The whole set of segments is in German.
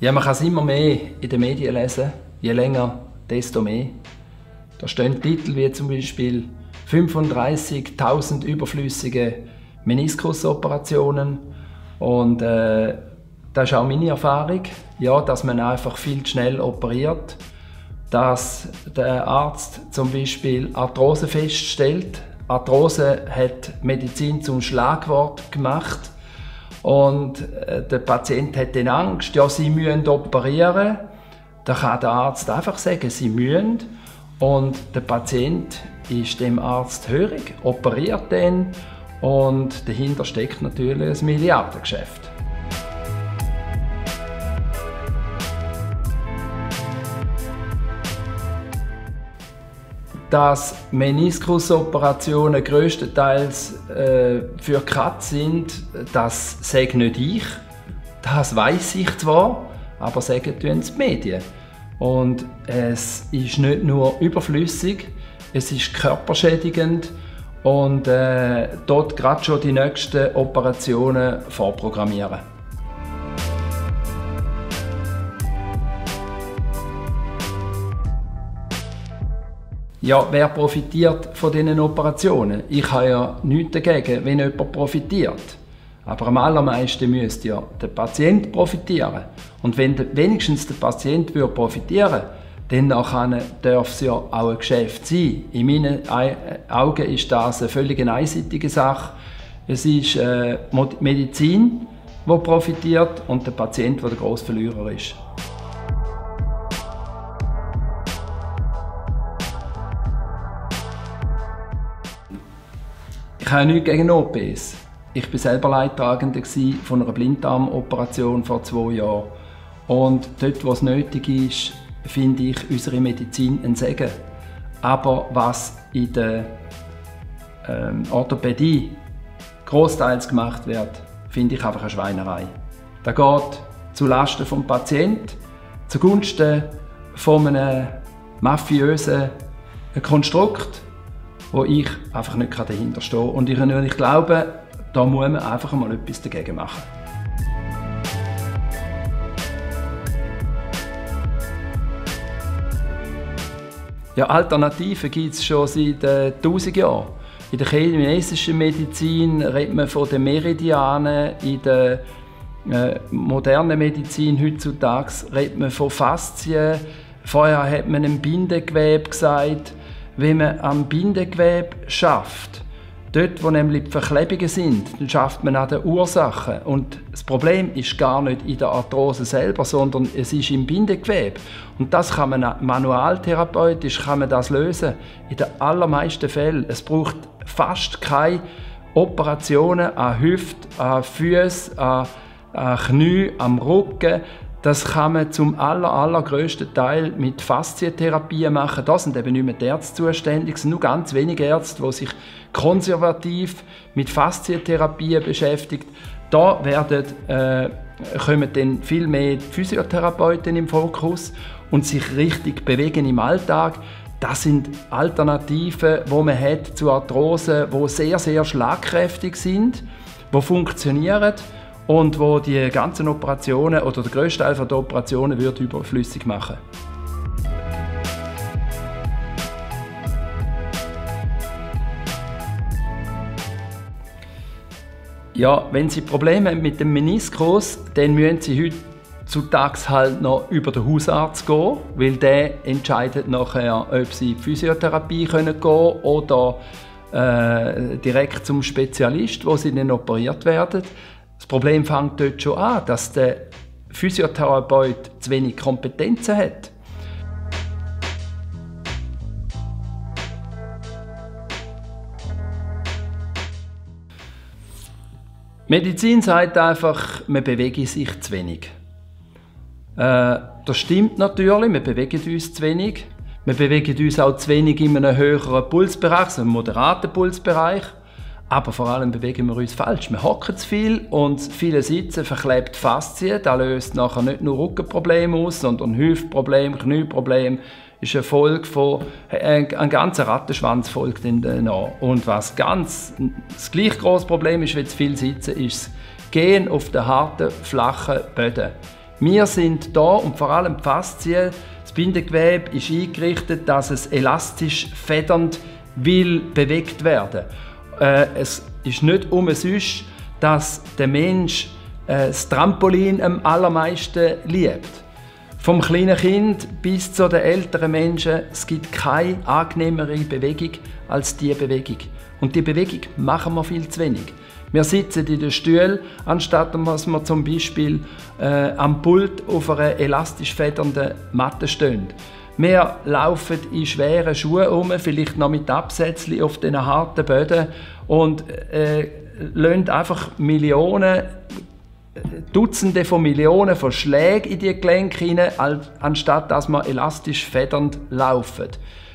Ja, man kann es immer mehr in den Medien lesen. Je länger, desto mehr. Da stehen Titel wie zum Beispiel 35.000 überflüssige Meniskusoperationen. Und äh, das ist auch meine Erfahrung, ja, dass man einfach viel zu schnell operiert. Dass der Arzt zum Beispiel Arthrose feststellt. Arthrose hat Medizin zum Schlagwort gemacht. Und äh, der Patient hat dann Angst, ja, sie müssen operieren. Da kann der Arzt einfach sagen, sie müssen. Und der Patient ist dem Arzt hörig, operiert dann und dahinter steckt natürlich ein Milliardengeschäft. Dass Meniskusoperationen größtenteils äh, für Katz sind, das sage nicht ich. Das weiß ich zwar, aber sagen die Medien. Und es ist nicht nur überflüssig, es ist körperschädigend und äh, dort gerade schon die nächsten Operationen vorprogrammieren. Ja, wer profitiert von diesen Operationen? Ich habe ja nichts dagegen, wenn jemand profitiert. Aber am allermeisten müsste ja der Patient profitieren. Und wenn wenigstens der Patient würde profitieren dann darf es ja auch ein Geschäft sein. In meinen Augen ist das eine völlig einseitige Sache. Es ist äh, Medizin, die profitiert und der Patient, der der grosse Verlierer ist. Ich habe nichts gegen OPs. Ich war selber Leidtragender von einer Blinddarmoperation vor zwei Jahren. Und dort, wo es nötig ist, finde ich unsere Medizin ein Segen. Aber was in der ähm, Orthopädie großteils gemacht wird, finde ich einfach eine Schweinerei. Da geht zu Lasten vom Patient, zugunsten von einem mafiösen Konstrukt, wo ich einfach nicht dahinter stehe. Und ich, ich glaube, da muss man einfach mal etwas dagegen machen. Ja, Alternativen gibt es schon seit äh, 1000 Jahren. In der chinesischen Medizin redet man von den Meridianen, in der äh, modernen Medizin heutzutage redet man von Faszien. Vorher hat man ein Bindegewebe gesagt wenn man am Bindegewebe schafft, dort wo nämlich die Verklebungen sind, dann schafft man an den Ursachen. Und das Problem ist gar nicht in der Arthrose selber, sondern es ist im Bindegewebe. Und das kann man manualtherapeutisch kann man das lösen. In den allermeisten Fällen. Es braucht fast keine Operationen an Hüfte, an Füßen, an Knie, am Rücken. Das kann man zum aller, allergrößten Teil mit Faszientherapie machen. Da sind eben nicht mehr die Ärzte zuständig, es sind nur ganz wenige Ärzte, die sich konservativ mit Faszientherapie beschäftigen. Da werden, äh, kommen dann viel mehr Physiotherapeuten im Fokus und sich richtig bewegen im Alltag. Das sind Alternativen, wo man hat zu Arthrose, wo sehr, sehr schlagkräftig sind, wo funktionieren und wo die ganzen Operationen oder der größte Teil der Operationen wird überflüssig machen. Ja, wenn Sie Probleme mit dem Meniskus, dann müssen Sie heutzutage halt noch über den Hausarzt gehen, weil der entscheidet nachher, ob Sie in die Physiotherapie können gehen oder äh, direkt zum Spezialist, wo Sie dann operiert werden. Das Problem fängt dort schon an, dass der Physiotherapeut zu wenig Kompetenzen hat. Medizin sagt einfach, man bewege sich zu wenig. Äh, das stimmt natürlich, wir bewegen uns zu wenig. Wir bewegen uns auch zu wenig in einem höheren Pulsbereich, einem moderaten Pulsbereich. Aber vor allem bewegen wir uns falsch. Wir hocken zu viel und viele Sitzen verklebt Faszien. Das löst nachher nicht nur Rückenprobleme aus, sondern Hüftprobleme, Knieprobleme. Ist eine Folge von, ein, ein ganzer Rattenschwanz folgt dann nach. Und was ganz, das gleich große Problem ist, wie zu viel sitzen, ist das Gehen auf den harten, flachen Böden. Wir sind da und vor allem die Faszien, das Bindegewebe ist eingerichtet, dass es elastisch federnd will bewegt werden. Äh, es ist nicht umsonst, dass der Mensch äh, das Trampolin am allermeisten liebt. Vom kleinen Kind bis zu den älteren Menschen, es gibt keine angenehmere Bewegung als diese Bewegung. Und die Bewegung machen wir viel zu wenig. Wir sitzen in den Stühlen, anstatt dass wir zum Beispiel äh, am Pult auf einer elastisch federnden Matte stehen. Wir laufen in schweren Schuhen um, vielleicht noch mit Absätzen auf den harten Böden und äh, lassen einfach Millionen, Dutzende von Millionen von Schlägen in die Gelenke hinein, anstatt dass wir elastisch federnd laufen.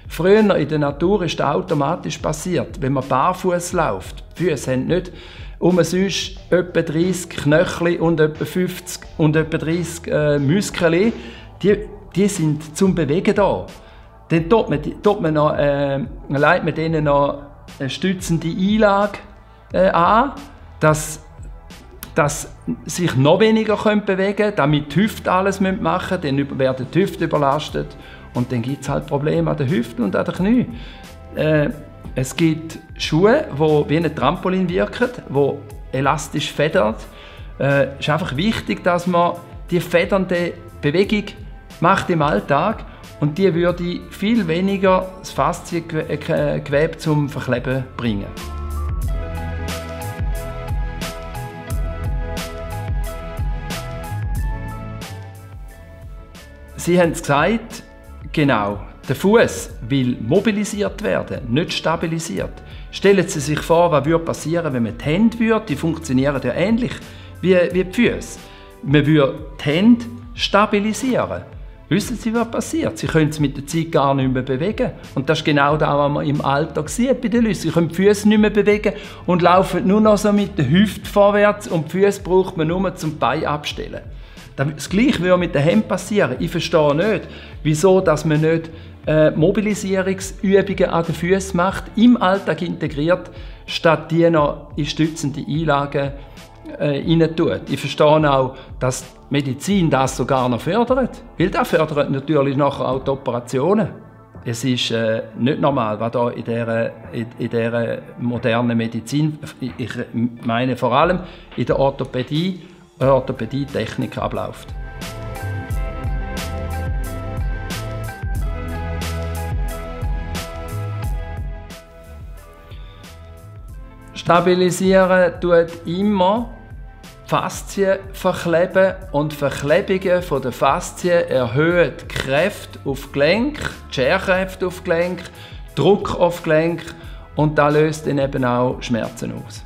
Früher in der Natur ist das automatisch passiert, wenn man barfuß läuft. Die Füße haben nicht umsonst etwa 30 Knöchel und etwa 50 und etwa 30 äh, Muskeln. Die, die sind zum Bewegen da. Dann tut man, tut man noch, äh, leitet man denen noch eine stützende Einlage äh, an, dass, dass sich noch weniger können bewegen können, damit die Hüfte alles machen müssen. Dann werden die Hüfte überlastet und dann gibt es halt Probleme an den Hüften und an den Knien. Äh, es gibt Schuhe, die wie ein Trampolin wirken, die elastisch federn. Es äh, ist einfach wichtig, dass man die federnde Bewegung macht im Alltag und die würde viel weniger das Fasziengewebe zum Verkleben bringen. Sie haben es gesagt, genau, der Fuß will mobilisiert werden, nicht stabilisiert. Stellen Sie sich vor, was würde passieren, wenn man die Hände würde, die funktionieren ja ähnlich wie, wie die Füße. Man würde die Hände stabilisieren. Wissen Sie, was passiert? Sie können es mit der Zeit gar nicht mehr bewegen. Und das ist genau das, was man im Alltag sieht bei den Leuten. Sie können die Füße nicht mehr bewegen und laufen nur noch so mit der Hüfte vorwärts und die Füße braucht man nur zum Bein abstellen. Das Gleiche würde mit den Händen passieren. Ich verstehe nicht, wieso dass man nicht äh, Mobilisierungsübungen an den Füßen macht, im Alltag integriert, statt die noch in stützende Einlagen äh. Ich verstehe auch, dass die Medizin das sogar noch fördert, weil das fördert natürlich nachher auch die Operationen. Es ist äh, nicht normal, was da in dieser, in, dieser modernen Medizin, ich meine vor allem in der Orthopädie, Orthopädie-Technik abläuft. Stabilisieren tut immer Faszien verkleben und Verklebungen der Faszien erhöhen die Kräfte auf Gelenk, die Scherkräfte auf Gelenk, Druck auf Gelenk und das löst dann eben auch Schmerzen aus.